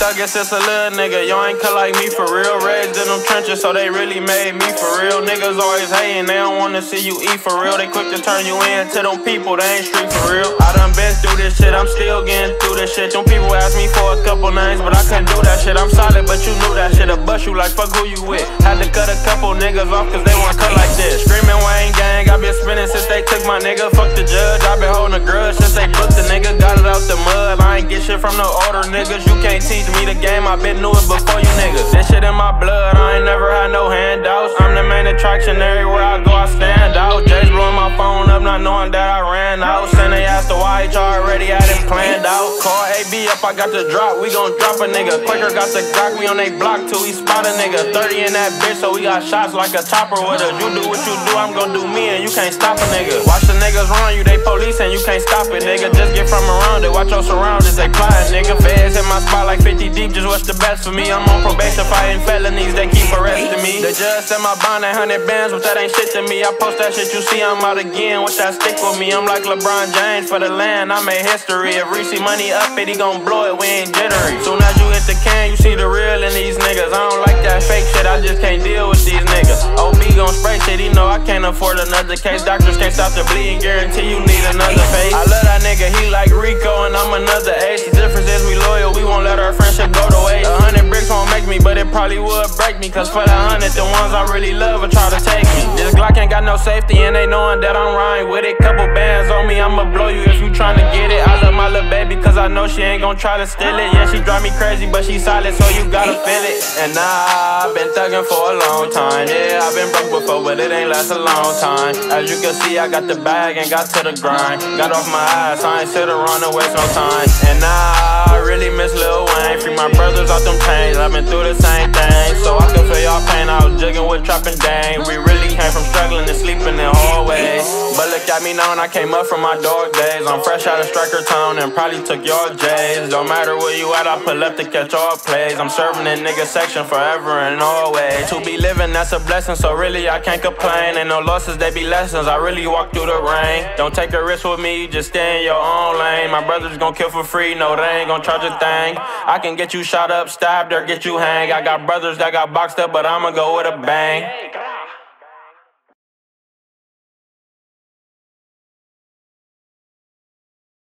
thuggin' since a little nigga. Y'all ain't cut like me for real. Raised in them trenches, so they really made me for real. Niggas always hating, they don't wanna see you eat for real. They quick to turn you in to them people, they ain't street for real. I done been through this shit, I'm still getting through this shit. Them people ask me for a couple names, but I couldn't do that shit. I'm solid, but you knew that shit. I bust you like fuck who you with. Had to cut a couple niggas off, cause they want cut like this. Screaming Wayne gang, I been spinning since they took my nigga. Fuck the judge, I been holding a grudge since they booked the nigga. Got it out the mud, I ain't get shit from no older niggas. You can't teach me the game, I been knew it before you niggas. This shit in my blood, I ain't never had no handouts. I'm the main attraction everywhere I go, I stand out. Jay's blowing my phone up, not knowing that I ran out. Send they asked the why, already had planned out. Call AB up, I got the drop, we gon' drop a nigga. Quicker got the Glock, we on they block till we spot a nigga. 30 in that bitch, so we got shots like a chopper with us. You do what you do, I'm gon' do me, and you can't stop a nigga. Watch the niggas run you, they police, and you can't stop it, nigga. Just get from around it, watch your surroundings, they plotting, nigga. Feds in my spot like 50 deep, just what's the best for me? I'm on probation, fighting felonies, they keep arresting me. The judge said my bond at 100 bands, but that ain't shit to me. I post that shit, you see, I'm out again with that stick with me. I'm like LeBron James for the land, I made history. If Reese money up it, he gon' blow it, we ain't jittery. Soon as you hit the can, you see the real in these niggas. I don't like that fake shit, I just can't deal with these niggas. OB gon' spray shit, he know I can't afford another case. Doctors can't stop the bleeding, guarantee you need another face. I love that nigga, he like Rico, and I'm another ace. The difference is we loyal, we won't let our friendship go to waste. A hundred bricks won't make me, but it probably would break me. Cause for the hundred, the ones I really love will try to take me. This Glock ain't got no safety, and they knowing that I'm riding with it. Couple bands on me, I'ma blow you if you tryna little baby, cause I know she ain't gon' try to steal it. Yeah, she drive me crazy, but she solid, so you gotta feel it. And I've been thuggin' for a long time. Yeah, I've been broke before, but it ain't last a long time. As you can see, I got the bag and got to the grind. Got off my ass, I ain't sit around and waste no time. And I really miss Lil Wayne. Free my brothers out them chains, I've been through the same At me now, and I came up from my dog days. I'm fresh out of Striker Town and probably took your J's. Don't matter where you at, I pull up to catch all plays. I'm serving in nigga section forever and always. To be living, that's a blessing, so really I can't complain. Ain't no losses, they be lessons. I really walk through the rain. Don't take a risk with me, just stay in your own lane. My brothers gon' kill for free, no, they ain't gon' charge a thing. I can get you shot up, stabbed, or get you hang. I got brothers that got boxed up, but I'ma go with a bang.